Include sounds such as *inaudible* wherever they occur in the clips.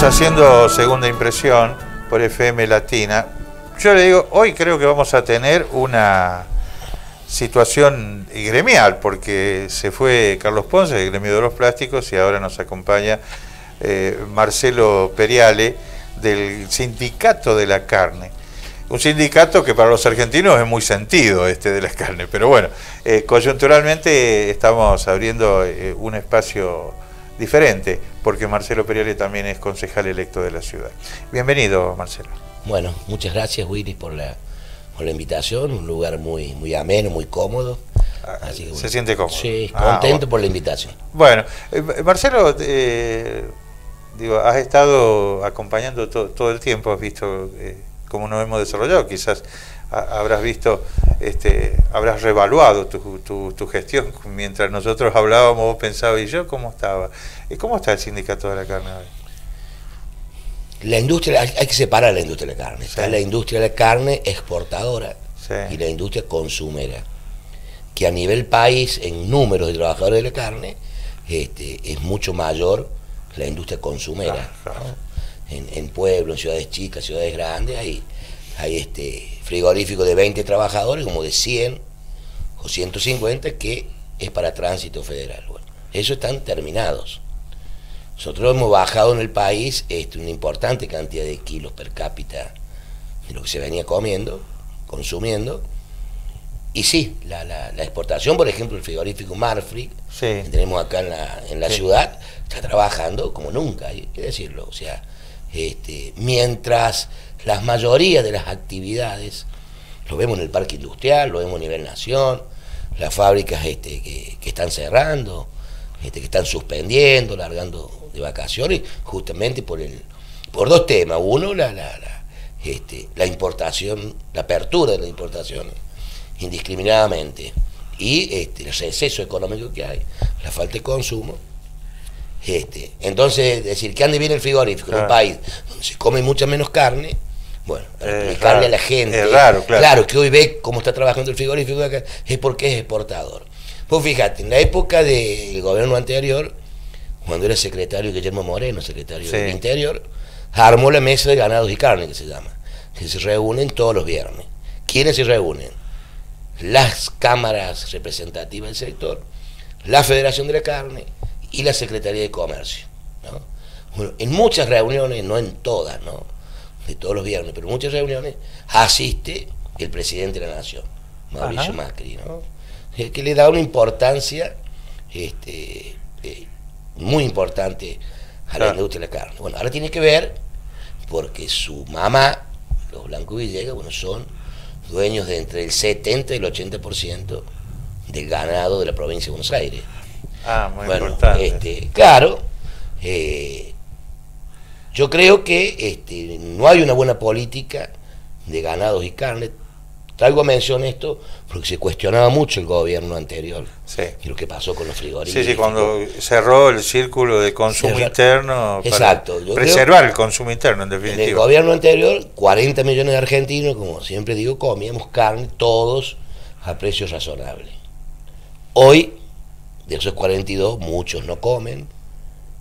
Haciendo segunda impresión por FM Latina. Yo le digo, hoy creo que vamos a tener una situación gremial, porque se fue Carlos Ponce del gremio de los plásticos y ahora nos acompaña eh, Marcelo Periale del Sindicato de la Carne. Un sindicato que para los argentinos es muy sentido este de la carne, pero bueno, eh, coyunturalmente estamos abriendo eh, un espacio diferente, porque Marcelo Periale también es concejal electo de la ciudad. Bienvenido, Marcelo. Bueno, muchas gracias, Willy, por la, por la invitación, un lugar muy, muy ameno, muy cómodo. Ah, Así que, ¿Se siente cómodo? Sí, ah, contento por la invitación. Bueno, eh, Marcelo, digo, has estado acompañando todo el tiempo, has visto cómo nos hemos desarrollado. Quizás habrás visto, este, habrás revaluado tu, gestión. Mientras nosotros hablábamos, vos pensabas, ¿y yo cómo estaba? ¿Cómo está el sindicato de la carne hoy? La industria, hay, que separar la industria de la carne. Está la industria de la carne exportadora y la industria consumera. Que a nivel país, en números de trabajadores de la carne, este, es mucho mayor la industria consumera en, pueblos, en ciudades chicas, ciudades grandes, hay, hay este frigorífico de 20 trabajadores, como de 100 o 150, que es para tránsito federal. Bueno, eso están terminados. Nosotros hemos bajado en el país este, una importante cantidad de kilos per cápita de lo que se venía comiendo, consumiendo. Y sí, la, la, exportación, por ejemplo, el frigorífico Marfrig, que tenemos acá en la, en la ciudad, está trabajando como nunca, hay que decirlo. O sea, este, mientras la mayoría de las actividades, lo vemos en el parque industrial, lo vemos a nivel nación, las fábricas este, que, están cerrando, este, que están suspendiendo, largando de vacaciones, justamente por el por dos temas. Uno, la, la, la, este, la importación, la apertura de las importaciones indiscriminadamente y este, el receso económico que hay, la falta de consumo este, entonces, decir que ande bien el frigorífico en un país donde se come mucha menos carne, bueno, explicarle a la gente, claro. que hoy ve cómo está trabajando el frigorífico es porque es exportador. Pues fíjate, en la época del gobierno anterior, cuando era secretario Guillermo Moreno, secretario del Interior, armó la mesa de ganados y carne, que se llama, que se reúnen todos los viernes. ¿Quiénes se reúnen? Las cámaras representativas del sector, la Federación de la Carne, y la Secretaría de Comercio. Bueno, en muchas reuniones, no en todas, ¿no? De todos los viernes, pero muchas reuniones asiste el presidente de la Nación, Mauricio Macri, ¿no? que le da una importancia este, eh, muy importante a la industria de la carne. Bueno, ahora tiene que ver porque su mamá, los Blanco Villegas, bueno, son dueños de entre el 70 y el 80% del ganado de la provincia de Buenos Aires. Ah, muy importante. Este, claro, eh, yo creo que este, no hay una buena política de ganados y carne. Traigo a mención esto porque se cuestionaba mucho el gobierno anterior. Sí. Y lo que pasó con los frigoríficos. Sí, sí, cuando cerró el círculo de consumo interno. Exacto. preservar el consumo interno, en definitiva. En el gobierno anterior, 40 millones de argentinos, como siempre digo, comíamos carne todos a precios razonables. Hoy de esos 42, muchos no comen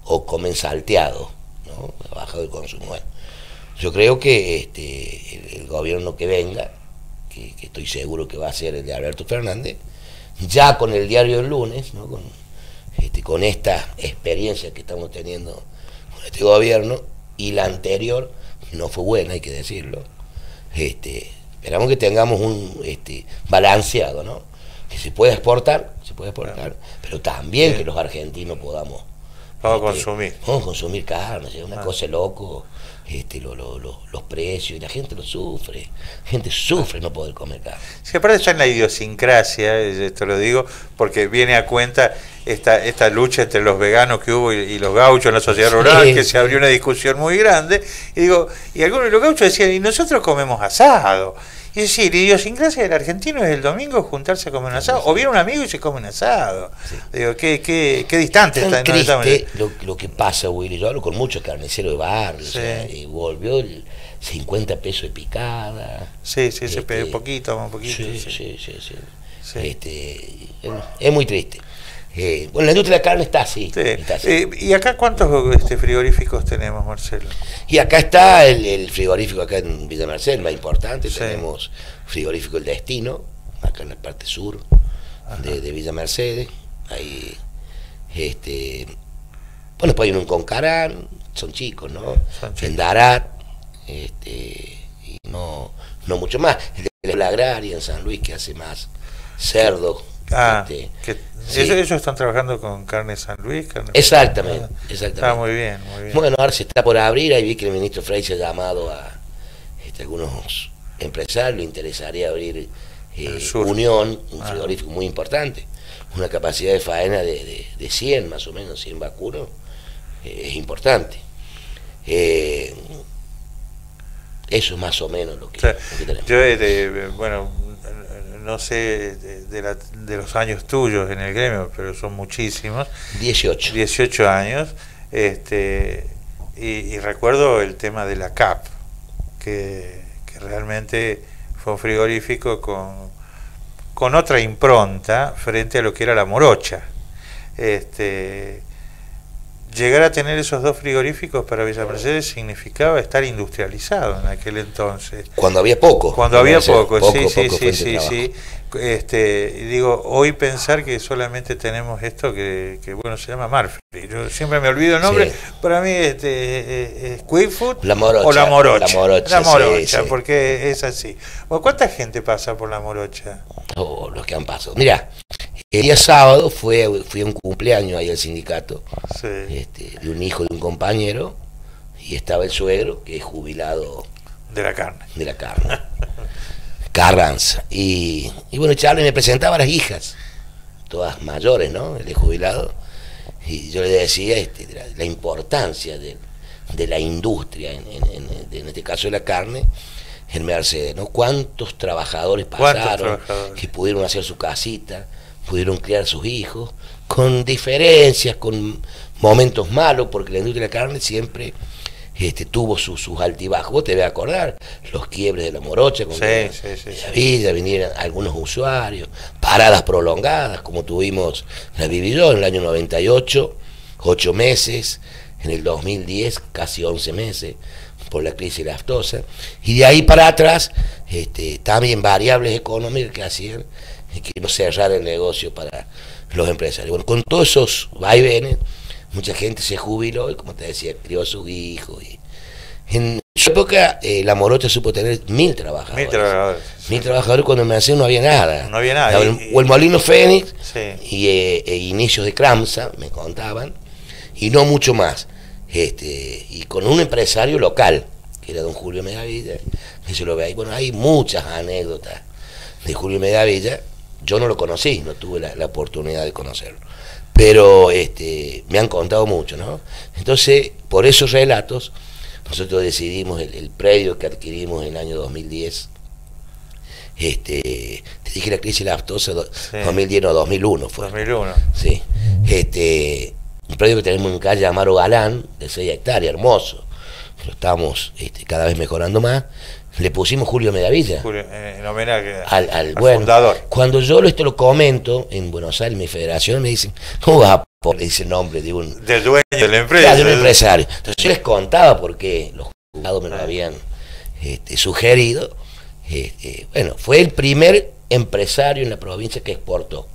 o comen salteado, ¿no? El consumo. yo creo que este, el, gobierno que venga, que, estoy seguro que va a ser el de Alberto Fernández, ya con el diario del lunes, ¿no? con, este, con esta experiencia que estamos teniendo con este gobierno, y la anterior no fue buena, hay que decirlo. Este, esperamos que tengamos un este, balanceado, ¿no? que se pueda exportar, se puede exportar, pero también que los argentinos podamos Vamos a este, consumir. Vamos a consumir carne, es una ah. cosa loco, este, los precios, y la gente lo sufre. La gente sufre no poder comer carne. Sí, aparte está en la idiosincrasia, esto lo digo, porque viene a cuenta esta, esta lucha entre los veganos que hubo y, los gauchos en la sociedad rural, que se abrió una discusión muy grande. Y digo, y algunos de los gauchos decían, y nosotros comemos asado. Y decir, la idiosincrasia del argentino es el domingo juntarse a comer un asado, o viene un amigo y se come un asado. Digo, qué, qué, qué distante está. Triste lo, lo, que pasa, Willy. Yo hablo con muchos carniceros de barrio, y volvió el 50 pesos de picada. Sí, sí, se este, poquito, un poquito. Sí, sí, sí. sí, Este, es, muy triste. Eh, bueno, la industria de la carne está así. Eh, ¿Y acá cuántos este, frigoríficos tenemos, Marcelo? Y acá está el, frigorífico acá en Villa Merced, más importante. Tenemos frigorífico El Destino, acá en la parte sur de, Villa Mercedes. Ahí, este, bueno, después hay un Concarán, son chicos, ¿no? En Darat, este, y no, no mucho más. El de la agraria en San Luis que hace más cerdo. Ah, este, ¿Ellos, están trabajando con Carne San Luis? exactamente, ah, exactamente. Está muy bien, muy bien. Bueno, ahora se está por abrir, ahí vi que el ministro Frey se ha llamado a este, algunos empresarios, le interesaría abrir eh, Unión, un ah. frigorífico muy importante, una capacidad de faena de, de, 100 más o menos, 100 vacunos, eh, es importante. Eh, eso es más o menos lo que, tenemos. Yo, bueno, no sé de, los años tuyos en el gremio, pero son muchísimos. 18. 18 años. Este, y, recuerdo el tema de la CAP, que, realmente fue un frigorífico con, con otra impronta frente a lo que era la morocha. Este, llegar a tener esos dos frigoríficos para Villa Mercedes significaba estar industrializado en aquel entonces. Cuando había poco. Cuando había poco, sí, sí, sí, sí, sí. Este, digo, hoy pensar que solamente tenemos esto que, bueno, se llama Marfil. Yo siempre me olvido el nombre. Para mí este, es Quickfood la morocha, o la morocha. La morocha, la morocha porque es así. ¿Cuánta gente pasa por la morocha? Oh, los que han pasado. Mira, el día sábado fue, fui a un cumpleaños ahí al sindicato este, de un hijo de un compañero y estaba el suegro que es jubilado de la carne. De la carne. Carranza. Y, bueno, Charlie me presentaba a las hijas, todas mayores, ¿no? El jubilado. Y yo le decía este, la, importancia de, la industria, en, en, este caso de la carne, en Mercedes, ¿no? ¿Cuántos trabajadores pasaron que pudieron hacer su casita? Pudieron criar sus hijos, con diferencias, con momentos malos, porque la industria de la carne siempre este, tuvo sus, sus altibajos. Vos te vas a acordar, los quiebres de la morocha, con la, villa, vinieron algunos usuarios, paradas prolongadas, como tuvimos la Vivillón en el año 98, ocho meses, en el 2010 casi 11 meses por la crisis laftosa, y de ahí para atrás este, también variables económicas que hacían que no cerrar el negocio para los empresarios. Bueno, con todos esos vaivenes, mucha gente se jubiló y, como te decía, crió a sus hijos. Y en su época, eh, la Morocha supo tener mil trabajadores. Mil trabajadores. Mil trabajadores cuando en Mercedes no había nada. No había nada. o el Molino Fénix y eh, e inicios de Cramsa, me contaban, y no mucho más. Este, y con un empresario local, que era don Julio Medavilla, que se lo ve ahí. Bueno, hay muchas anécdotas de Julio Medavilla yo no lo conocí, no tuve la, oportunidad de conocerlo. Pero este, me han contado mucho, ¿no? Entonces, por esos relatos, nosotros decidimos el, predio que adquirimos en el año 2010. Este, te dije la crisis laftosa 2010 o 2001 fue. 2001. Sí. Este, un predio que tenemos en calle Amaro Galán, de 6 hectáreas, hermoso. Lo estamos este, cada vez mejorando más le pusimos Julio Medavilla. en homenaje al, fundador. Cuando yo esto lo comento en Buenos Aires, mi federación, me dicen, ¿cómo vas a poner ese nombre de un... Del dueño de la empresa. de un empresario. Entonces yo les contaba por qué los juzgados me lo habían este, sugerido. Este, bueno, fue el primer empresario en la provincia que exportó.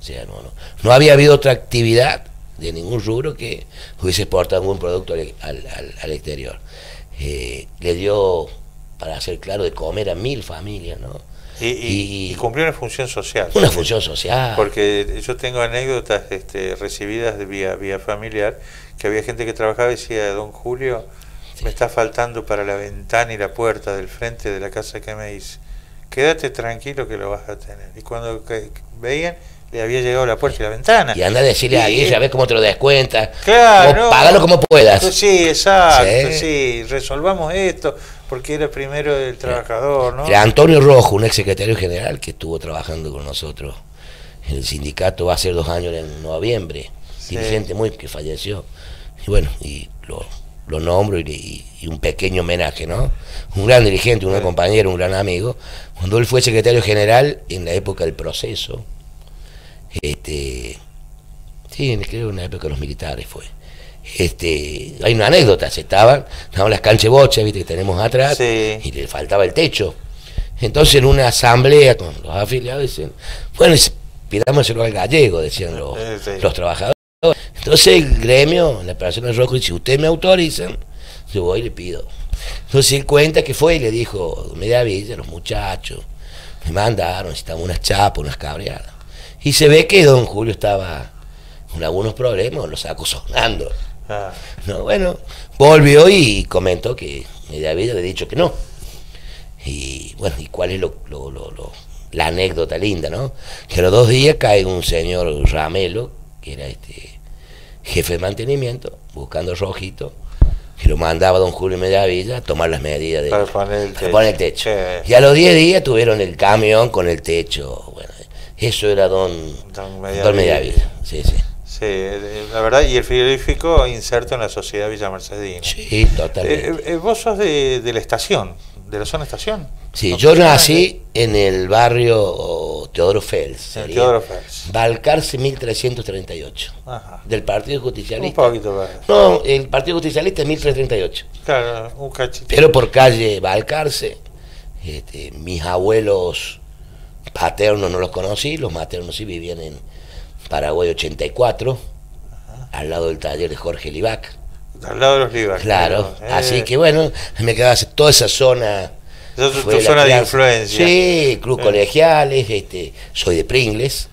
O sea, no, no, no había habido otra actividad de ningún rubro que hubiese exportado algún producto al, exterior. Eh, le dio para hacer claro, de comer a mil familias, ¿no? Y, cumplió una función social. Una función social. Porque yo tengo anécdotas este, recibidas de vía, vía familiar, que había gente que trabajaba y decía, don Julio, me está faltando para la ventana y la puerta del frente de la casa que me hice. Quédate tranquilo que lo vas a tener. Y cuando veían, le había llegado la puerta y la ventana. Y anda a decirle a ella, a ver cómo te lo des cuenta. Claro. Págalo como puedas. Sí, exacto, sí. resolvamos esto, porque era primero el trabajador, ¿no? Antonio Rojo, un ex secretario general que estuvo trabajando con nosotros en el sindicato va a ser dos años en noviembre, dirigente muy que falleció. Y bueno, y lo, lo nombro y, un pequeño homenaje, ¿no? Un gran dirigente, un compañero, un gran amigo. Cuando él fue secretario general en la época del proceso, este, Sí, creo que en la época de los militares fue. Este, hay una anécdota, se estaban, estaban las canchas bochas, viste, que tenemos atrás, y le faltaba el techo. Entonces en una asamblea con los afiliados dicen, bueno, pidámoselo al gallego, decían los, los trabajadores. Entonces el gremio, la persona rojo, dice, si ustedes me autorizan, yo voy y le pido. Entonces él cuenta que fue y le dijo, media villa, los muchachos, me mandaron, estaban unas chapas, unas cabreadas. Y se ve que don Julio estaba con algunos problemas, lo sacó sonando. Ah. No, bueno, volvió y comentó que le había dicho que no. Y bueno, ¿y cuál es lo, la anécdota linda, no? Que a los dos días cae un señor Ramelo, que era este jefe de mantenimiento, buscando rojito, que lo mandaba don Julio Mediavilla a tomar las medidas de para poner el techo. Y a los 10 días tuvieron el camión con el techo. Bueno, eso era don, don Mediavilla. Sí, sí. Sí, la verdad, y el frigorífico inserto en la sociedad Villa Mercedina. Sí, totalmente. Eh, eh, vos sos de, de la estación, de la zona estación. Sí, yo nací en el barrio Teodoro Fels. Teodoro Fels. Balcarce 1338. Ajá. Del Partido Justicialista. Un poquito más. No, el Partido Justicialista es 1338. Claro, un cachito. Pero por calle Balcarce, este, mis abuelos paternos no los conocí, los maternos sí vivían en Paraguay 84, al lado del taller de Jorge Libac. Al lado de los Libac. Claro, así que bueno, me quedaba toda esa zona esa es tu zona de influencia. Sí, club colegiales, este, soy de Pringles,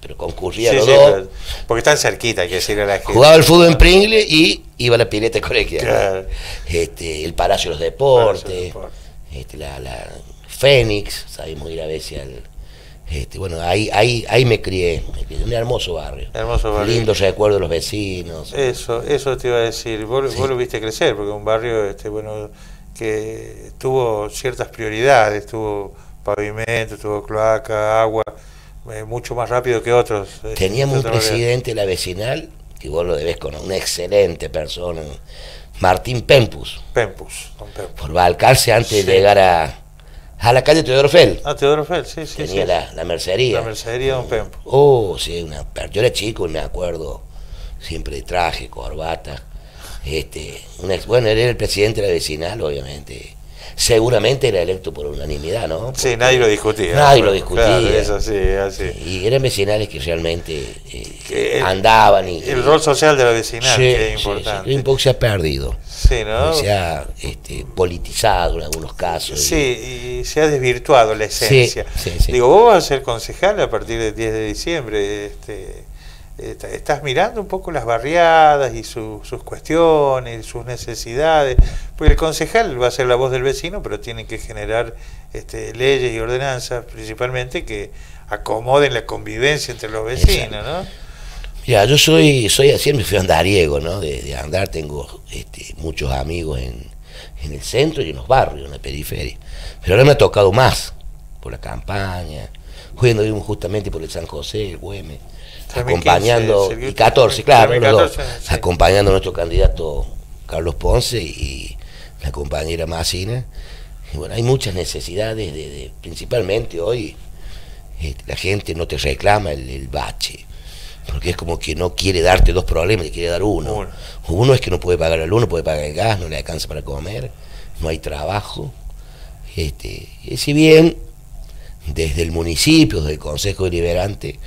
pero concurría a los dos. porque están cerquita, hay que decirle a la gente. Jugaba el fútbol en Pringles y iba a la pileta colegial. Este, el Palacio de los Deportes, este, la, la Fénix, sabemos ir a veces al... Este, bueno, ahí, ahí, ahí me crié, un hermoso barrio. Hermoso barrio. Lindo recuerdo de los vecinos. Eso, eso te iba a decir. Vos, vos lo viste crecer, porque un barrio, este, bueno, que tuvo ciertas prioridades, tuvo pavimento, tuvo cloaca, agua, eh, mucho más rápido que otros. Eh, Teníamos un presidente la vecinal, que vos lo debes conocer, una excelente persona, Martín Pempus. Pempus, Por Balcarce antes de llegar a, a la calle Teodoro Fel. Ah, Teodoro Fel, sí, sí. Tenía La, la, mercería. La mercería Don Pempus. Oh, sí, una, yo era chico y me acuerdo siempre de traje, corbata este, bueno, él era el presidente de la vecinal, obviamente. Seguramente era electo por unanimidad, ¿no? sí, nadie lo discutía. Nadie lo discutía. eso sí, así. Y eran vecinales que realmente eh, andaban y... El rol social de la vecinal, que es importante. Sí, un poco se ha perdido. Sí, ¿no? Se ha este, politizado en algunos casos. Sí, y, se ha desvirtuado la esencia. Digo, vos vas a ser concejal a partir del 10 de diciembre. Este, estás mirando un poco las barriadas y sus cuestiones, sus necesidades, porque el concejal va a ser la voz del vecino, pero tiene que generar este, leyes y ordenanzas principalmente que acomoden la convivencia entre los vecinos, ¿no? Mira, yo soy, soy siempre fui andariego, ¿no? De, andar, tengo este, muchos amigos en, en, el centro y en los barrios, en la periferia. Pero ahora me ha tocado más por la campaña, jugando justamente por el San José, el Güemes acompañando, y 14, claro, acompañando a nuestro candidato Carlos Ponce y la compañera Massina. Y bueno, hay muchas necesidades, de, principalmente hoy este, la gente no te reclama el, bache, porque es como que no quiere darte dos problemas, le quiere dar uno. uno. es que no puede pagar el uno, puede pagar el gas, no le alcanza para comer, no hay trabajo. Este, y si bien desde el municipio, desde el Consejo Deliberante,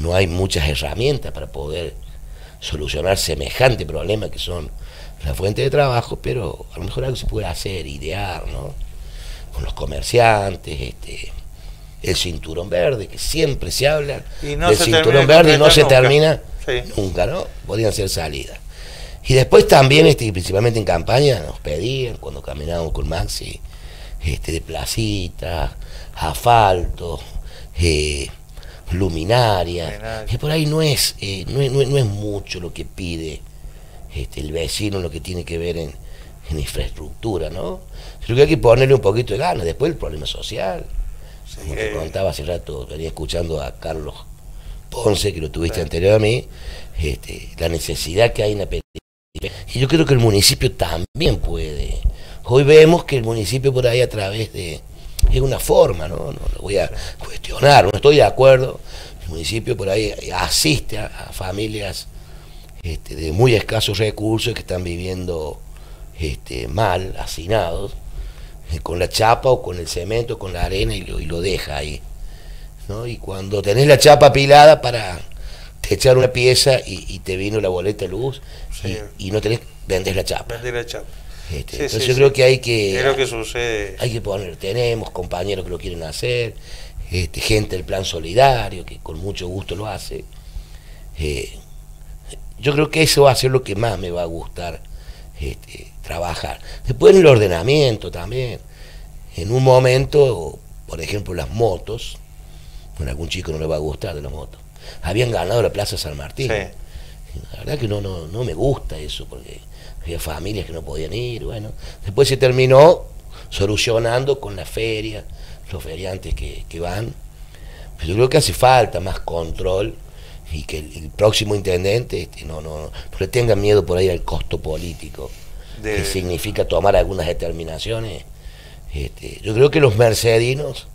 no hay muchas herramientas para poder solucionar semejante problema que son la fuente de trabajo, pero a lo mejor algo se puede hacer, idear, ¿no? Con los comerciantes, este, el cinturón verde, que siempre se habla del cinturón verde y no se termina nunca, ¿no? Podrían ser salidas. Y después también, este, principalmente en campaña, nos pedían, cuando caminábamos con Maxi, este, de placita, asfalto, eh, luminaria, que por ahí no es, eh, no, es mucho lo que pide este, el vecino, lo que tiene que ver en, infraestructura, ¿no? Creo que hay que ponerle un poquito de ganas. Después el problema social, como te contaba hace rato, venía escuchando a Carlos Ponce, que lo tuviste anterior a mí, este, la necesidad que hay en la Y yo creo que el municipio también puede. Hoy vemos que el municipio por ahí a través de es una forma, ¿no? No lo voy a cuestionar, no estoy de acuerdo. El municipio por ahí asiste a, familias este, de muy escasos recursos que están viviendo este, mal, hacinados, eh, con la chapa o con el cemento, con la arena y lo, y lo deja ahí. ¿no? Y cuando tenés la chapa apilada para te echar una pieza y, te vino la boleta de luz y, no tenés, vendés la chapa. Vendés la chapa. Este, entonces yo creo que hay que... Es que sucede. Hay que poner, tenemos compañeros que lo quieren hacer, este, gente del plan solidario que con mucho gusto lo hace. Eh, yo creo que eso va a ser lo que más me va a gustar este, trabajar. Después en el ordenamiento también. En un momento, por ejemplo, las motos, bueno, a algún chico no le va a gustar de la moto, habían ganado la Plaza San Martín. La verdad que no, no, no me gusta eso, porque había familias que no podían ir, bueno. Después se terminó solucionando con la feria, los feriantes que, van. Pero yo creo que hace falta más control y que el, próximo intendente este, no, no, no, le tenga miedo por ahí al costo político, que significa tomar algunas determinaciones. Este, yo creo que los mercedinos,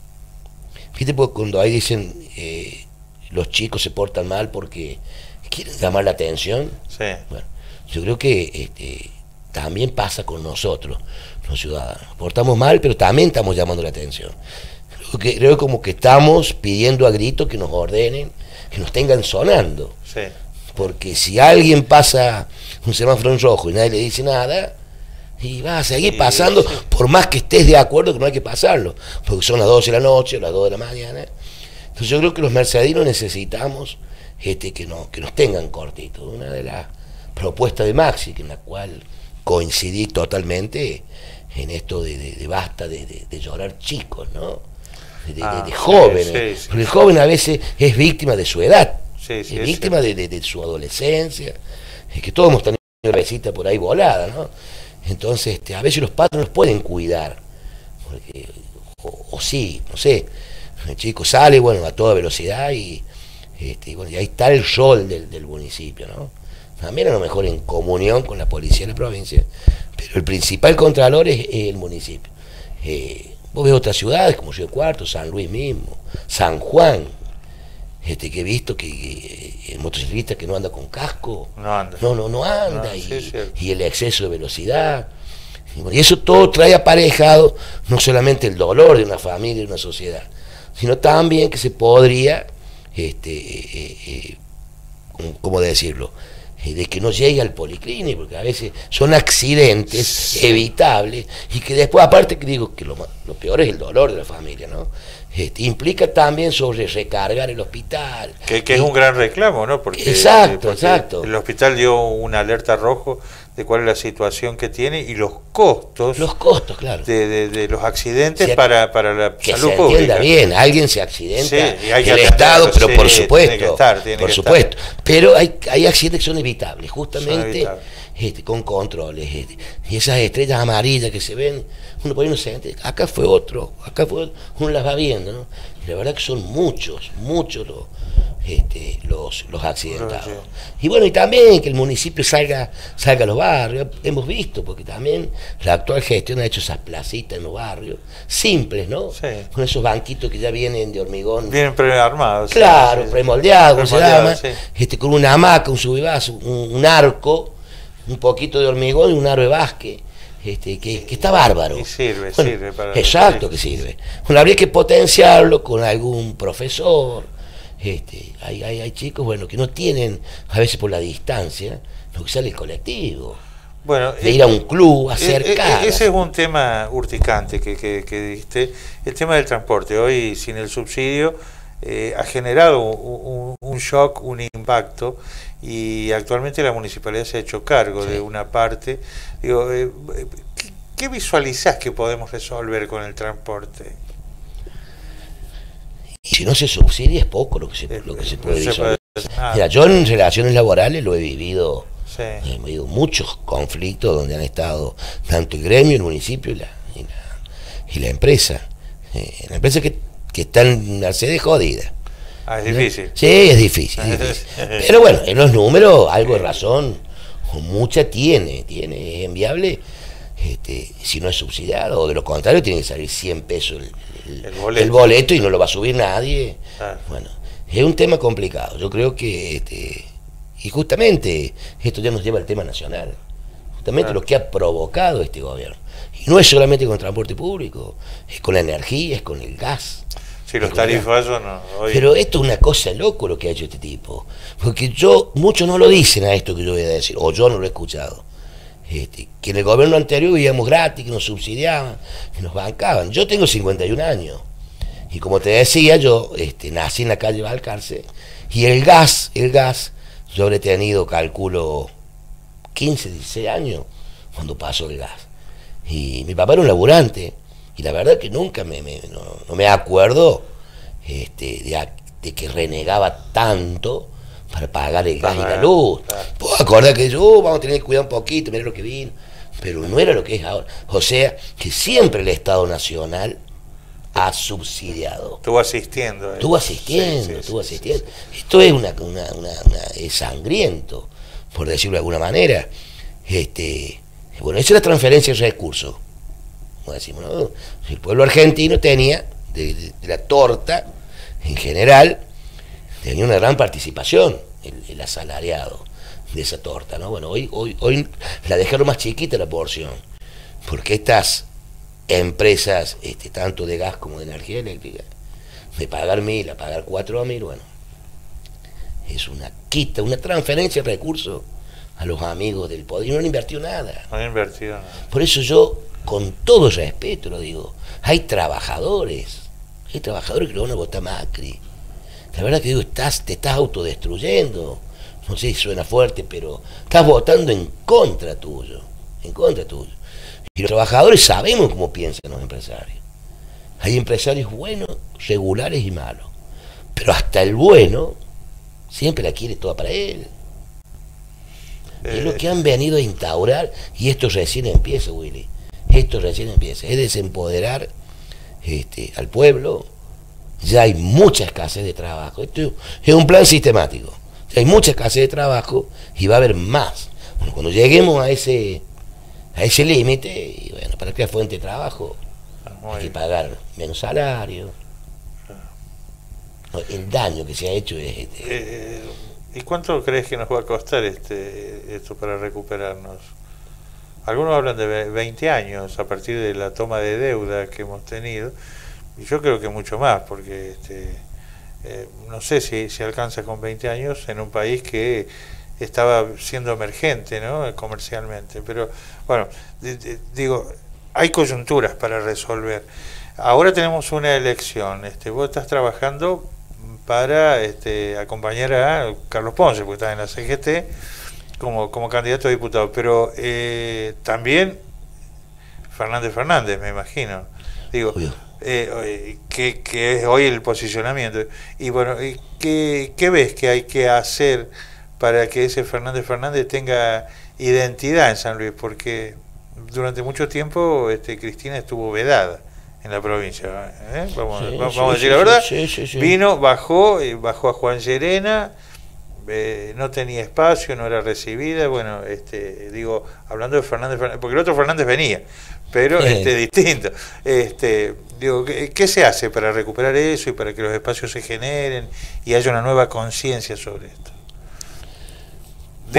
fíjate, porque cuando ahí dicen eh, los chicos se portan mal porque quieren llamar la atención, bueno, yo creo que este, también pasa con nosotros, los ciudadanos. Portamos mal, pero también estamos llamando la atención. Creo que, creo como que estamos pidiendo a gritos que nos ordenen, que nos tengan sonando. Porque si alguien pasa un semáforo en rojo y nadie le dice nada, y va a seguir pasando, por más que estés de acuerdo que no hay que pasarlo, porque son las 12 de la noche, las 2 de la mañana. Entonces yo creo que los mercedinos necesitamos este, que, no, que nos tengan cortitos. Una de las propuesta de Maxi, en la cual coincidí totalmente en esto de, basta de, llorar chicos, ¿no? De, ah, jóvenes. el joven a veces es víctima de su edad, es víctima de, su adolescencia, es que todos hemos tenido una besita por ahí volada, ¿no? Entonces, este, a veces los padres no los pueden cuidar, o, sí, no sé, el chico sale, bueno, a toda velocidad y, este, bueno, y ahí está el rol del, del municipio, ¿no? También a lo mejor en comunión con la policía de la provincia, pero el principal contralor es, el municipio. Eh, vos ves otras ciudades como Río Cuarto, San Luis mismo, San Juan, este que he visto que eh, el motociclista que no anda con casco, no anda, no, no, no anda, y, el exceso de velocidad. Y, eso todo trae aparejado no solamente el dolor de una familia, de una sociedad, sino también que se podría, este, eh, ¿cómo decirlo? De que no llegue al policlínico, porque a veces son accidentes evitables y que después, aparte que digo que lo, peor es el dolor de la familia, ¿no? Este, implica también sobre recargar el hospital. Que, es un gran reclamo, ¿no? Porque, exacto, exacto. El hospital dio una alerta rojo de cuál es la situación que tiene y los costos. Los costos, claro. De, los accidentes para, para la que salud se entienda bien, alguien se accidenta, el Estado, pero por supuesto, por supuesto. Pero hay, hay accidentes que son evitables, justamente este, con controles. Este, y esas estrellas amarillas que se ven, uno por ahí no se acá fue otro, acá fue otro, uno las va viendo, ¿no? La verdad que son muchos, muchos los este, los, los accidentados. Y bueno, y también que el municipio salga, salga a los barrios, hemos visto, porque también la actual gestión ha hecho esas placitas en los barrios, simples, ¿no? Con esos banquitos que ya vienen de hormigón. Vienen prearmados. Claro, premoldeados, se llama, este, con una hamaca, un subivaso, un, arco, un poquito de hormigón y un aro de básquet. Este, que, está bárbaro. Y sirve, sirve para Exacto que sirve. Bueno, habría que potenciarlo con algún profesor, este, hay, hay, hay, chicos bueno que no tienen, a veces por la distancia, lo que sale el colectivo. Bueno, de ir a un club, hacer eh, Ese es un tema urticante que, que, diste. El tema del transporte. Hoy, sin el subsidio, eh, ha generado un, shock, un impacto, y actualmente la municipalidad se ha hecho cargo de una parte. Digo, eh, ¿qué, ¿qué visualizás que podemos resolver con el transporte? Y si no se subsidia es poco lo que se, lo que se puede disolver. Mira, yo en relaciones laborales lo he vivido, he vivido muchos conflictos donde han estado tanto el gremio, el municipio y la, y la, empresa. Eh, la empresa que, que está en la sede jodida. Ah, es difícil. Sí, es difícil, es difícil. *laughs* Pero bueno, en los números algo de razón, o mucha tiene, tiene, es enviable este, si no es subsidiado, o de lo contrario tiene que salir 100 pesos el, boleto. y no lo va a subir nadie. Bueno, es un tema complicado. Yo creo que, este, y justamente esto ya nos lleva al tema nacional, justamente lo que ha provocado este gobierno. Y no es solamente con el transporte público, es con la energía, es con el gas. Si los tarifas no. Pero esto es una cosa loco lo que ha hecho este tipo. Porque yo, muchos no lo dicen a esto que yo voy a decir, o yo no lo he escuchado. Este, que en el gobierno anterior vivíamos gratis, que nos subsidiaban, que nos bancaban. Yo tengo 51 años. Y como te decía, yo este, nací en la calle Valcarce. Y el gas, el gas, yo he tenido, calculo, 15, 16 años cuando pasó el gas. Y mi papá era un laburante. Y la verdad que nunca me, no, me acuerdo este, de, que renegaba tanto para pagar el gas y la luz. Pues acordar que yo, oh, vamos a tener que cuidar un poquito, mira lo que vino. Pero no era lo que es ahora. O sea, que siempre el Estado Nacional ha subsidiado. Estuvo asistiendo. Eh. Estuvo asistiendo, estuvo asistiendo. Esto es una, una, una, es sangriento, por decirlo de alguna manera. Este, bueno, esa es la transferencia de recursos. Como decimos, el pueblo argentino tenía, de, la torta en general, tenía una gran participación el, asalariado de esa torta, ¿no? Bueno, hoy, hoy, hoy la dejaron más chiquita la porción, porque estas empresas, este, tanto de gas como de energía eléctrica, de pagar mil a pagar cuatro mil, bueno, es una quita, una transferencia de recursos a los amigos del poder y no han invertido nada. No han invertido nada. Por eso yo, con todo respeto lo digo, hay trabajadores, hay trabajadores que lo van a votar Macri. La verdad que digo, estás, te estás autodestruyendo. No sé si suena fuerte, pero estás votando en contra tuyo, en contra tuyo. Y los trabajadores sabemos cómo piensan los empresarios. Hay empresarios buenos, regulares y malos. Pero hasta el bueno siempre la quiere toda para él. es lo que han venido a instaurar y esto recién empieza, Willy. Esto recién empieza. Es desempoderar este, al pueblo. Ya hay mucha escasez de trabajo. Esto es un plan sistemático. hay mucha escasez de trabajo y va a haber más. cuando lleguemos a ese a ese límite, y bueno, para crear fuente de trabajo hay que pagar menos salario. El daño que se ha hecho es... Este. Eh, ¿Y cuánto crees que nos va a costar este esto para recuperarnos? Algunos hablan de 20 años a partir de la toma de deuda que hemos tenido, y yo creo que mucho más, porque este, eh, no sé si se alcanza con 20 años en un país que estaba siendo emergente ¿no? comercialmente. Pero bueno, digo, hay coyunturas para resolver. Ahora tenemos una elección. Este, vos estás trabajando para este, acompañar a Carlos Ponce, porque está en la CGT como, como candidato a diputado. Pero eh, también Fernández Fernández, me imagino. Digo, eh, que, que, es hoy el posicionamiento. Y bueno, ¿qué, ¿qué ves que hay que hacer? para que ese Fernández Fernández tenga identidad en San Luis, porque durante mucho tiempo este, Cristina estuvo vedada en la provincia. ¿eh? Vamos, a decir la verdad. Vino, bajó, eh, bajó a Juan Llerena, eh, no tenía espacio, no era recibida. Bueno, este, digo, hablando de Fernández, Fernández porque el otro Fernández venía, pero este, distinto. Este, digo, ¿qué, ¿qué, se hace para recuperar eso y para que los espacios se generen y haya una nueva conciencia sobre esto?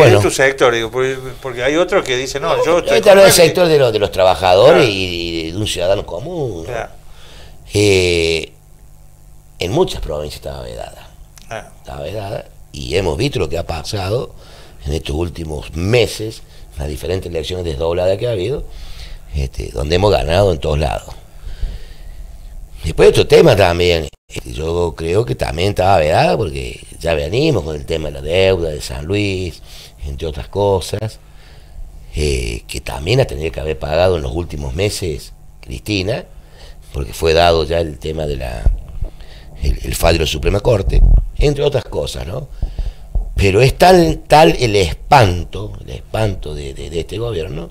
de tu sector, digo, porque hay otros que dicen, no, yo estoy... del sector de los, de los trabajadores y, de un ciudadano común. Eh, en muchas provincias estaba vedada. Ah. Estaba vedada y hemos visto lo que ha pasado en estos últimos meses, las diferentes elecciones desdobladas que ha habido, este, donde hemos ganado en todos lados. Después otro tema también, este, yo creo que también estaba vedada porque ya venimos con el tema de la deuda de San Luis, entre otras cosas, eh, que también ha tenido que haber pagado en los últimos meses Cristina, porque fue dado ya el tema de la el, fallo de la Suprema Corte, entre otras cosas, ¿no? Pero es tal, el espanto, el espanto de, este gobierno,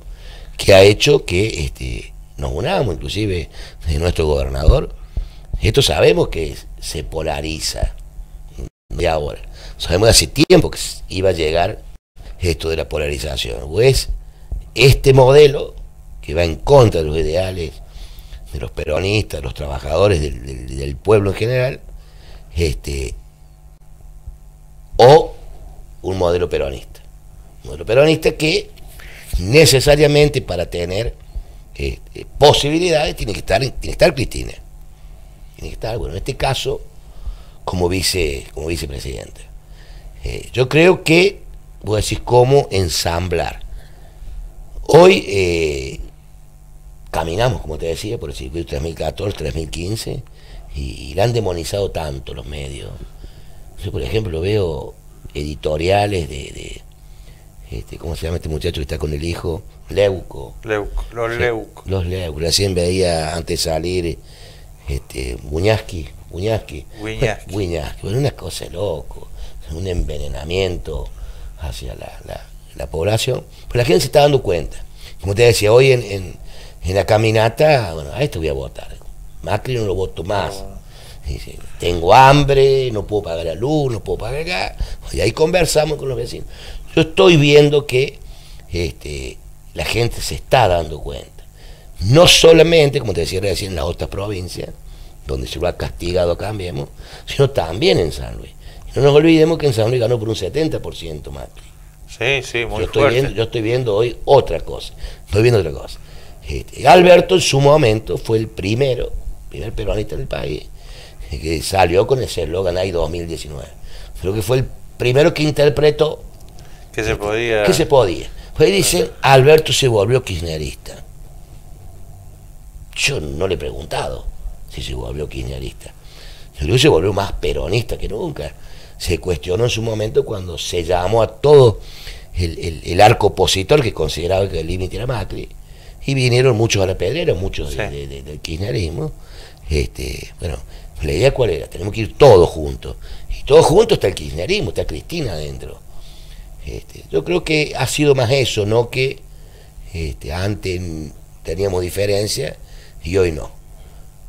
que ha hecho que este, nos unamos, inclusive de nuestro gobernador. Esto sabemos que se polariza de ahora. Sabemos de hace tiempo que iba a llegar esto de la polarización, pues este modelo que va en contra de los ideales de los peronistas, los trabajadores del, pueblo en general, este, o un modelo peronista. Modelo peronista que necesariamente para tener este, posibilidades tiene que estar, tiene que estar Cristina. Tiene que estar, bueno, en este caso, como vice, como vicepresidente. Eh, yo creo que, voy a decir, cómo ensamblar. Hoy eh, caminamos, como te decía, por el circuito 2014, 2015, y, y han demonizado tanto los medios. Yo, por ejemplo, veo editoriales de, este, ¿cómo se llama este muchacho que está con el hijo? Leuco. Leuco, los Leuco. Los Leuco. Recién veía antes de salir este, Buñaski. Buñaski. Buñaski. Bueno, una cosa loco. Un envenenamiento hacia la, población. Pero la gente se está dando cuenta. Como te decía, hoy en en la caminata, bueno, a esto voy a votar. Macri no lo voto más. Tengo hambre, no puedo pagar la luz, no puedo pagar gas. Y ahí conversamos con los vecinos. Yo estoy viendo que este, la gente se está dando cuenta. No solamente, como te decía recién, en las otras provincias, donde se lo ha castigado Cambiemos, sino también en San Luis. no nos olvidemos que en San Luis ganó por un 70% Macri. Sí, sí, muy yo estoy, viendo, yo estoy viendo hoy otra cosa. Estoy viendo otra cosa. Este, Alberto en su momento fue el primero, primer peronista del país, que salió con ese eslogan ahí 2019. Creo que fue el primero que interpretó que se podía. Que se podía. Pues dicen, Alberto se volvió kirchnerista. Yo no le he preguntado si se volvió kirchnerista. Yo creo que se volvió más peronista que nunca. Se cuestionó en su momento cuando se llamó a todo el, arco opositor que consideraba que el límite era Macri y vinieron muchos a la pedrera, muchos del kirchnerismo. Este, bueno, la idea cuál era, tenemos que ir todos juntos. Y todos juntos está el kirchnerismo, está Cristina adentro. Este, yo creo que ha sido más eso, no que este, antes teníamos diferencia y hoy no.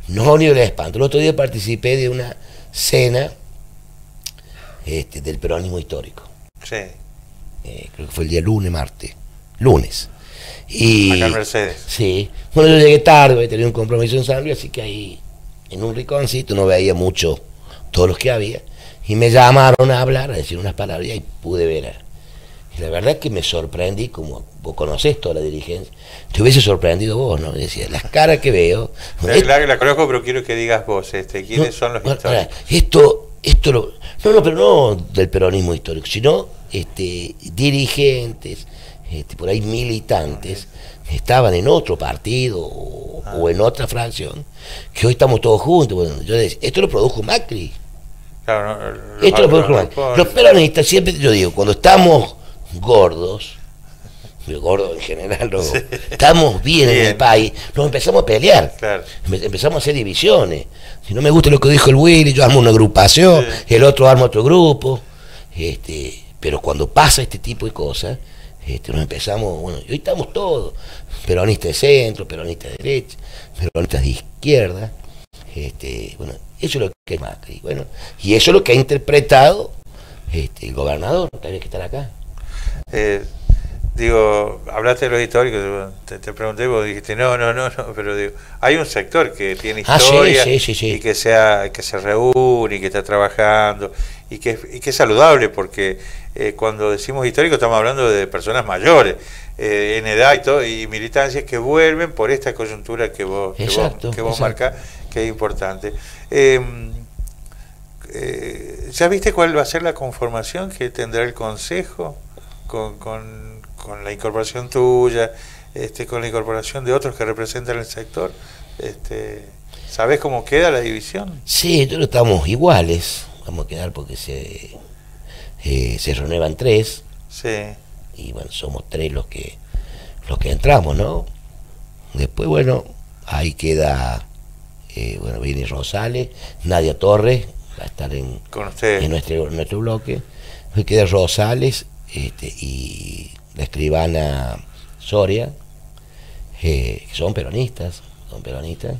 No ni el espanto. El otro día participé de una cena este, del peronismo histórico. Sí. Eh, creo que fue el día lunes, martes. Lunes. Y, Acá en Mercedes. Sí. Bueno, yo llegué tarde, tenía un compromiso en San Luis, así que ahí, en un riconcito, no veía mucho todos los que había. Y me llamaron a hablar, a decir unas palabras, y pude ver. Y la verdad es que me sorprendí, como vos conocés toda la dirigencia, te hubiese sorprendido vos, ¿no? Decía, las caras que veo. *laughs* La, la, conozco, pero quiero que digas vos, este, ¿quiénes son los históricos? Esto, esto lo, no, no, pero no del peronismo histórico, sino este, dirigentes, este, por ahí militantes estaban en otro partido o, ah. en otra fracción, que hoy estamos todos juntos. Bueno, yo decía, esto lo produjo Macri. esto lo produjo Macri. Los peronistas siempre, yo digo, cuando estamos gordos, gordos en general, *laughs* estamos bien, en el país, nos empezamos a pelear, empezamos a hacer divisiones. Si no me gusta lo que dijo el Willy, yo armo una agrupación, el otro arma otro grupo. Este, pero cuando pasa este tipo de cosas, este, nos empezamos, bueno, y hoy estamos todos, peronistas de centro, peronistas de derecha, peronistas de izquierda, este, bueno, eso es lo que es Macri, bueno, y eso es lo que ha interpretado este, el gobernador, que había que estar acá. Eh, digo, hablaste de los históricos, te, pregunté, vos dijiste, no, no, no, no, pero digo, hay un sector que tiene ah, historia y que, sea, que se reúne y que está trabajando y que, y que es saludable porque eh, cuando decimos histórico estamos hablando de personas mayores, eh, en edad y, todo, y militancias que vuelven por esta coyuntura que vos, que vos, marcás, que es importante. Em, eh, ¿Ya viste cuál va a ser la conformación que tendrá el Consejo con, con, con la incorporación tuya, este, con la incorporación de otros que representan el sector? Este, ¿Sabes cómo queda la división? Sí, todos estamos iguales, vamos a quedar porque se eh, se renuevan tres. Y bueno, somos tres los que, los que entramos, ¿no? Después, bueno, ahí queda, eh, bueno, viene Rosales, Nadia Torres, va a estar en, en nuestro, nuestro bloque. Ahí queda Rosales este, y la escribana Soria, eh, que son peronistas, son peronistas.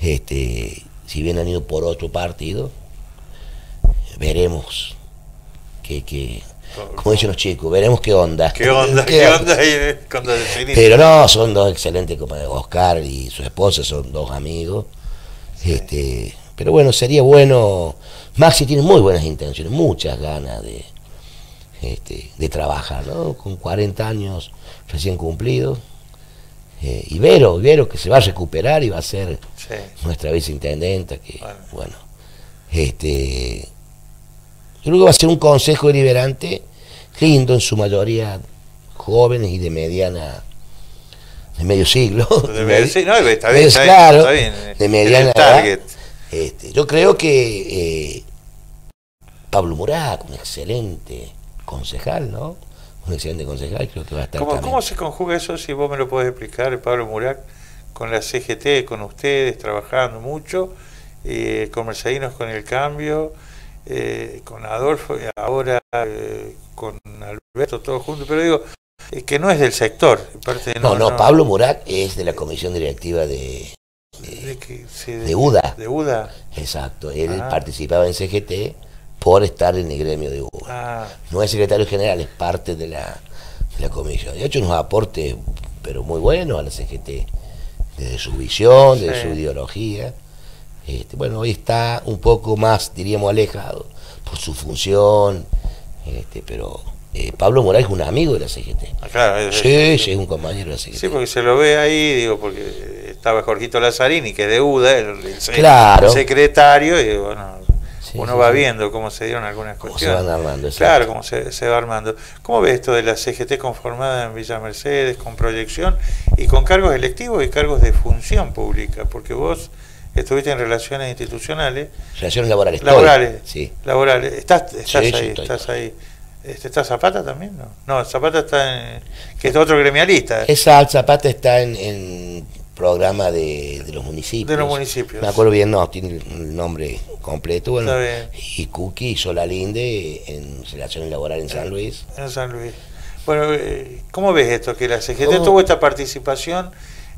Este, si bien han ido por otro partido, veremos que, como dicen los chicos, veremos qué onda. ¿Qué onda? *laughs* ¿Qué, onda? Pero no, son dos excelentes compañeros. Oscar y su esposa son dos amigos. Este, pero bueno, sería bueno. Maxi tiene muy buenas intenciones, muchas ganas de, este, de trabajar, ¿no? Con 40 años recién cumplidos. Eh, y Vero, Vero que se va a recuperar y va a ser nuestra viceintendenta, que bueno, este, yo creo que va a ser un consejo deliberante lindo, en su mayoría jóvenes y de mediana, de medio siglo. De sí, no, está bien, claro, de mediana target. Este, yo creo que eh, Pablo Murat, un excelente concejal, ¿no? Un excelente concejal, creo que va a estar. ¿Cómo, ¿Cómo se conjuga eso, si vos me lo podés explicar, Pablo Murat, con la CGT, con ustedes, trabajando mucho, eh, con Mercedinos con el cambio? Eh, con Adolfo y ahora eh, con Alberto, todos juntos, pero digo, que no es del sector. Parte no, no, Pablo Murat es de la comisión directiva de, de, UDA. De UDA. Exacto, él ah. participaba en CGT por estar en el gremio de UDA. Ah. No es secretario general, es parte de la, de la comisión. De hecho, unos aportes, pero muy buenos a la CGT, desde su visión, desde su ideología. Este, bueno, hoy está un poco más, diríamos, alejado por su función, este, pero eh, Pablo Morales es un amigo de la CGT. Ah, claro, sí, sí, es un compañero de la CGT. Sí, porque se lo ve ahí, digo, porque estaba Jorgito Lazzarini, que es de UDA, el, secretario, y bueno, uno va viendo cómo se dieron algunas cuestiones. se van armando, Claro, cómo se, se, va armando. ¿Cómo ves esto de la CGT conformada en Villa Mercedes, con proyección y con cargos electivos y cargos de función pública? Porque vos estuviste en relaciones institucionales. Relaciones laborales. Laborales. Sí. Laborales. Estás, estás ahí, estás ahí. Este, ¿Está Zapata también? No, no Zapata está en... que es otro gremialista. Esa Zapata está en, en programa de, de, los municipios. De los municipios. Me acuerdo bien, no, tiene el nombre completo. Bueno, y Cookie hizo la linde en relaciones laborales en San Luis. En San Luis. Bueno, eh, ¿cómo ves esto? Que la CGT tuvo esta participación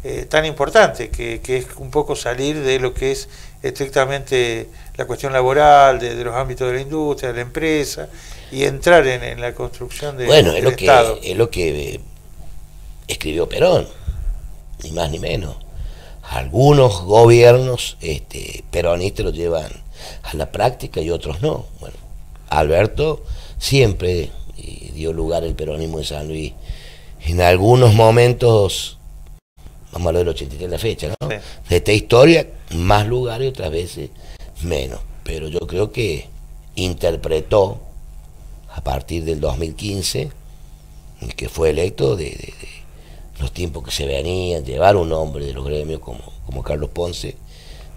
eh, tan importante, que, es un poco salir de lo que es estrictamente la cuestión laboral, de, los ámbitos de la industria, de la empresa, y entrar en, la construcción de, bueno, es lo Que, es lo que escribió Perón, ni más ni menos. Algunos gobiernos este, peronistas lo llevan a la práctica y otros no. Bueno, Alberto siempre eh, dio lugar al peronismo en San Luis. En algunos momentos vamos a hablar del 83 la fecha, ¿no? De esta historia, más lugares y otras veces menos. Pero yo creo que interpretó a partir del 2015, que fue electo, de, los tiempos que se venían, llevar un hombre de los gremios como, como Carlos Ponce,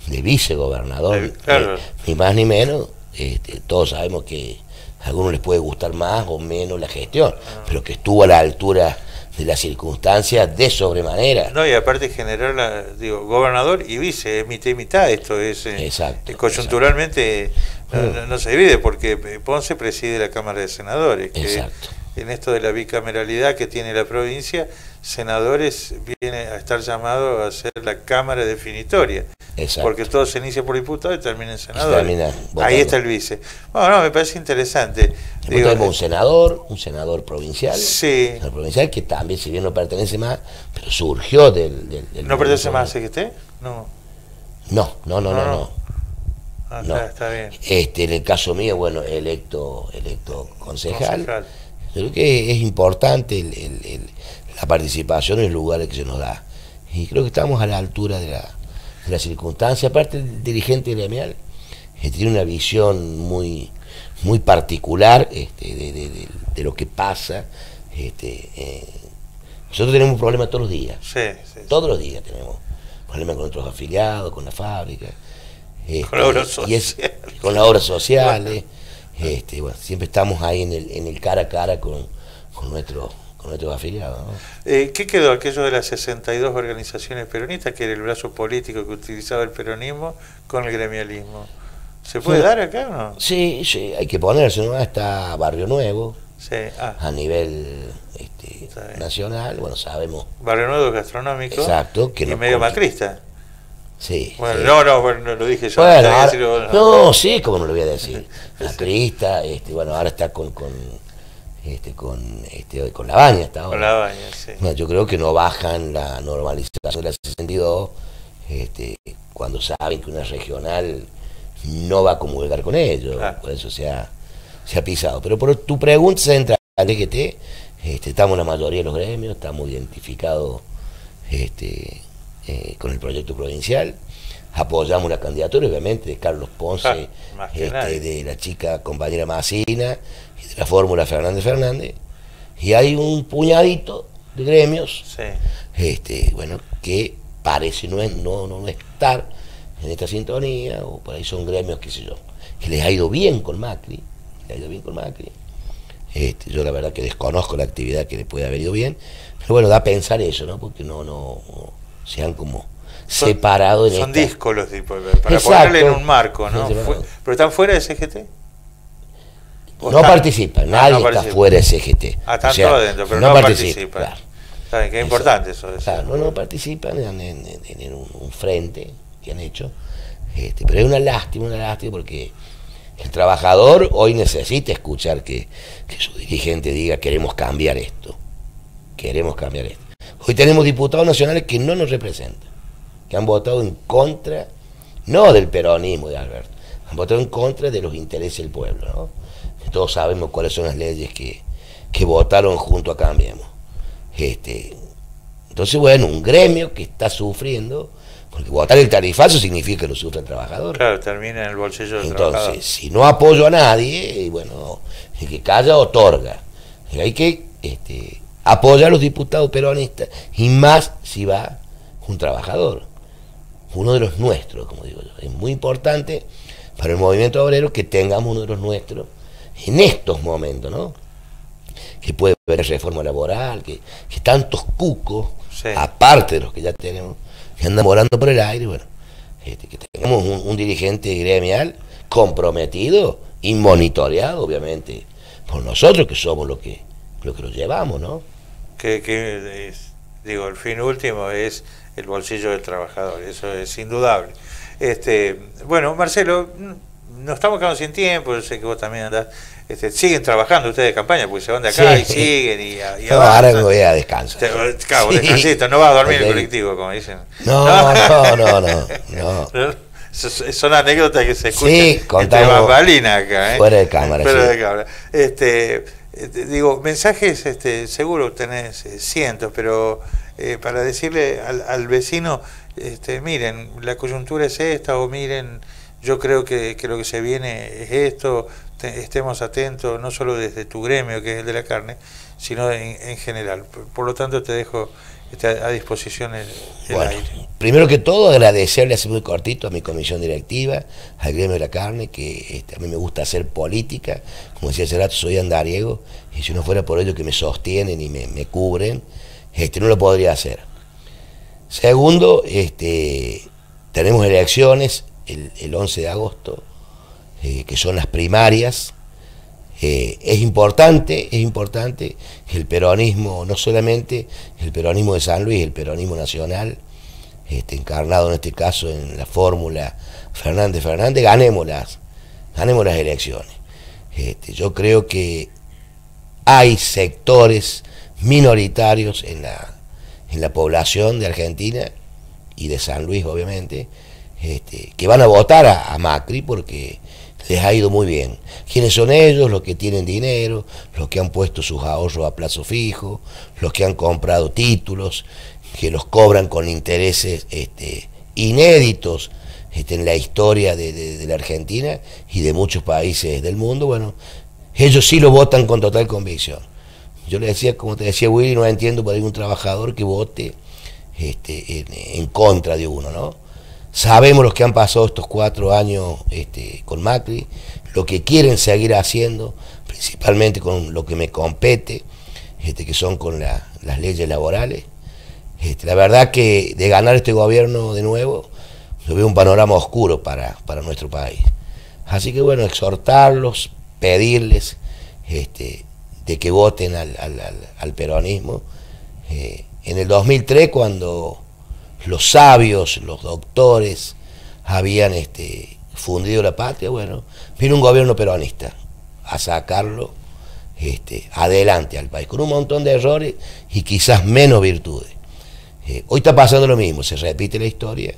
de vicegobernador, eh, ni más ni menos. Este, todos sabemos que a algunos les puede gustar más o menos la gestión, ah. pero que estuvo a la altura de las circunstancias de sobremanera. No, y aparte generar, la, digo, gobernador y vice, es mitad y mitad, esto es, eh, exacto, coyunturalmente mm. No, se divide, porque Ponce preside la Cámara de Senadores, que en esto de la bicameralidad que tiene la provincia, senadores viene a estar llamado a ser la Cámara definitoria. Porque todo se inicia por diputado y termina en senador. Ahí está el vice. Bueno, no, me parece interesante. tenemos un senador, un senador provincial. Sí. provincial que también, si bien no pertenece más, pero surgió del. ¿No pertenece más a CGT? No. No, no, no, no. no, ah, Está, bien. Este, en el caso mío, bueno, electo, electo concejal. Creo que es importante la participación en los lugares que se nos da. Y creo que estamos a la altura de la la circunstancia, aparte el dirigente gremial, que tiene una visión muy, muy particular este, de, lo que pasa. Este, eh, nosotros tenemos un problema todos los días. todos los días tenemos problemas con nuestros afiliados, con la fábrica. Este, con la obra social. con las obras sociales. Este, siempre estamos ahí en el, en el cara a cara con, con nuestros nuestros afiliados. Eh, ¿Qué quedó aquello de las 62 organizaciones peronistas, que era el brazo político que utilizaba el peronismo con el gremialismo? ¿Se puede dar acá o no? Sí, sí, hay que ponerse, ¿no? Está Barrio Nuevo, sí. ah. a nivel este, nacional, bueno, sabemos. Barrio Nuevo gastronómico. Exacto. Que y medio macrista. Sí. Bueno, no, no, bueno, lo dije yo. no, sí, como no lo voy a decir. *laughs* Macrista, este, bueno, ahora está con, con este, con, este, con la baña hasta ahora. Con la baña, sí. yo creo que no bajan la normalización de la 62 este, cuando saben que una regional no va a comulgar con ellos, por eso se ha, se ha pisado. Pero por tu pregunta central, este, estamos en la mayoría de los gremios, estamos identificados este, eh, con el proyecto provincial, apoyamos la candidatura, obviamente, de Carlos Ponce, ah, este, de la chica compañera Macina, y de la fórmula Fernández Fernández, y hay un puñadito de gremios, este, bueno, que parece no, no, no estar en esta sintonía, o por ahí son gremios, qué sé yo, que les ha ido bien con Macri, les ha ido bien con Macri. Este, yo la verdad que desconozco la actividad que le puede haber ido bien, pero bueno, da a pensar eso, ¿no? Porque no, no, se han como separado Son discos los tipos, para ponerle en un marco, ¿no? ¿Pero están fuera de CGT? No participan, ah, nadie está fuera de CGT. Ah, están todos adentro, pero no, participan. Claro. que es importante eso. no, no participan en, un, frente que han hecho. Este, pero es una lástima, una lástima porque el trabajador hoy necesita escuchar que, que su dirigente diga queremos cambiar esto. Queremos cambiar esto. Hoy tenemos diputados nacionales que no nos representan, que han votado en contra, no del peronismo de Alberto, han votado en contra de los intereses del pueblo. ¿no? Todos sabemos cuáles son las leyes que, votaron junto a Cambiemos. Este, entonces, bueno, un gremio que está sufriendo, porque votar el tarifazo significa que lo sufre el trabajador. Claro, termina en el bolsillo del Entonces, si no apoyo a nadie, bueno, el que calla otorga. hay que este, apoya a los diputados peronistas, y más si va un trabajador, uno de los nuestros, como digo yo. Es muy importante para el movimiento obrero que tengamos uno de los nuestros en estos momentos, ¿no? Que puede haber reforma laboral, que, tantos cucos, aparte de los que ya tenemos, que andan volando por el aire, bueno, este, que tengamos un, dirigente gremial comprometido y monitoreado, obviamente, por nosotros que somos los que, lo que lo llevamos, ¿no? que, digo, el fin último es el bolsillo del trabajador, eso es indudable. Este, bueno, Marcelo, no estamos quedando sin tiempo, yo sé que vos también andás, este, siguen trabajando ustedes de campaña, porque se van de acá y siguen y, y no, ahora me voy a descansar. Claro, descansito, no vas a dormir en el colectivo, como dicen. No, *laughs* no, no, no. no, Son anécdotas que se escuchan sí, entre bambalinas acá. ¿eh? Fuera de cámara. Fuera de cámara. Este, eh, digo, mensajes este, seguro tenés eh, cientos, pero eh, para decirle al, vecino, este, miren, la coyuntura es esta, o miren, yo creo que, lo que se viene es esto, estemos atentos, no solo desde tu gremio, que es el de la carne, sino en general. Por lo tanto, te dejo está a disposición el, bueno, Primero que todo, agradecerle así muy cortito a mi comisión directiva, al gremio de la carne, que este, a mí me gusta hacer política. Como decía hace rato, soy andariego, y si no fuera por ello que me sostienen y me, cubren, este, no lo podría hacer. Segundo, este, tenemos elecciones el, el 11 de agosto, eh, que son las primarias eh, es importante, es importante el peronismo, no solamente el peronismo de San Luis, el peronismo nacional, este, encarnado en este caso en la fórmula Fernández Fernández, ganemos las, ganemos las elecciones. Este, yo creo que hay sectores minoritarios en la, en la población de Argentina y de San Luis, obviamente, este, que van a votar a Macri porque les ha ido muy bien. ¿Quiénes son ellos? Los que tienen dinero, los que han puesto sus ahorros a plazo fijo, los que han comprado títulos, que los cobran con intereses este, inéditos este, en la historia de, la Argentina y de muchos países del mundo. Bueno, ellos sí lo votan con total convicción. Yo le decía, como te decía Willy, no entiendo por un trabajador que vote en, en contra de uno, ¿no? Sabemos los que han pasado estos cuatro años este, con Macri, lo que quieren seguir haciendo, principalmente con lo que me compete, este, que son con las leyes laborales. Este, la verdad que de ganar este gobierno de nuevo, yo veo un panorama oscuro para, para nuestro país. Así que bueno, exhortarlos, pedirles de que voten al, peronismo. Eh, en el 2003, cuando los sabios, los doctores habían este, fundido la patria, bueno, vino un gobierno peronista a sacarlo este, adelante al país, con un montón de errores y quizás menos virtudes. Eh, hoy está pasando lo mismo, se repite la historia,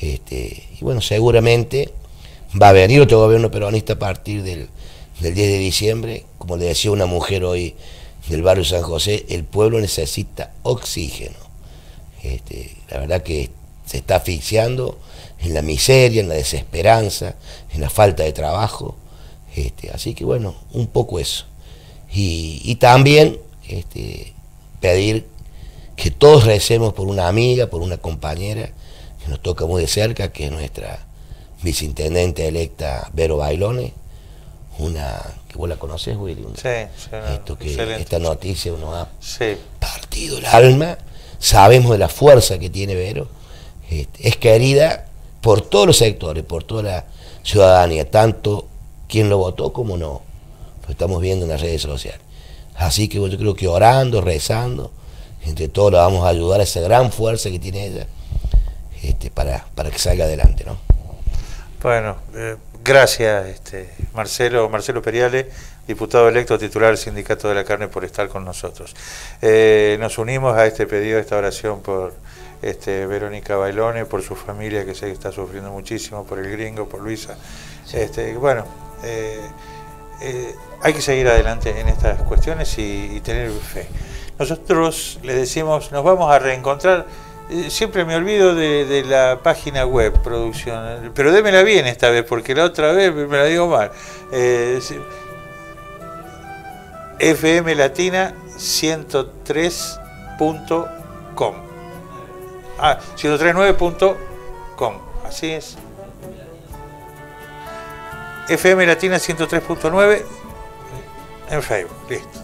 este, y bueno, seguramente va a venir otro gobierno peronista a partir del, 10 de diciembre, como le decía una mujer hoy del barrio San José, el pueblo necesita oxígeno. Este, la verdad que se está asfixiando en la miseria, en la desesperanza, en la falta de trabajo. Este, así que bueno, un poco eso. Y, también este, pedir que todos recemos por una amiga, por una compañera que nos toca muy de cerca, que es nuestra viceintendente electa Vero Bailone, una que vos la conoces, Willy. Sí, Esto que esta noticia nos ha partido el alma. Sabemos de la fuerza que tiene Vero. Este, es querida por todos los sectores, por toda la ciudadanía, tanto quien lo votó como no lo estamos viendo en las redes sociales. Así que yo creo que orando, rezando, entre todos la vamos a ayudar a esa gran fuerza que tiene ella este, para, para que salga adelante. ¿no? Bueno, eh, gracias este, Marcelo, Marcelo Periale, diputado electo titular del Sindicato de la Carne, por estar con nosotros. Eh, nos unimos a este pedido, a esta oración por este, Verónica Bailone, por su familia que sé que está sufriendo muchísimo, por el gringo, por Luisa. Este, bueno, eh, eh, hay que seguir adelante en estas cuestiones y, tener fe. Nosotros le decimos, nos vamos a reencontrar. Siempre me olvido de, la página web, producción, pero démela bien esta vez, porque la otra vez me la digo mal. Eh, FM Latina 103.com. Ah, 139.com. Así es. FM Latina 103.9 en Facebook, listo.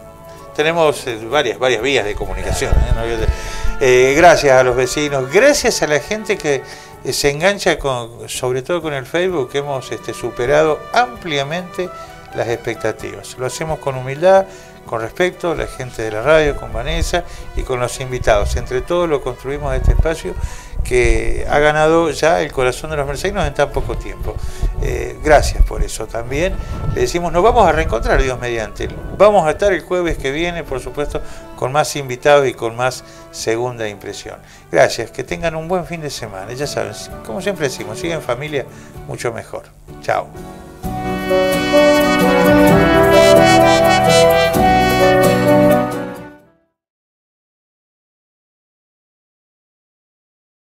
Tenemos eh, varias, varias vías de comunicación. ¿eh? Eh, gracias a los vecinos, gracias a la gente que se engancha con, sobre todo con el Facebook, que hemos este, superado ampliamente las expectativas. Lo hacemos con humildad, con respeto, la gente de la radio, con Vanessa y con los invitados. Entre todos lo construimos este espacio que ha ganado ya el corazón de los mercedinos en tan poco tiempo. Eh, gracias por eso también. Le decimos, nos vamos a reencontrar, Dios mediante. Vamos a estar el jueves que viene, por supuesto, con más invitados y con más segunda impresión. Gracias, que tengan un buen fin de semana. Ya saben, como siempre decimos, siguen familia, mucho mejor. Chao.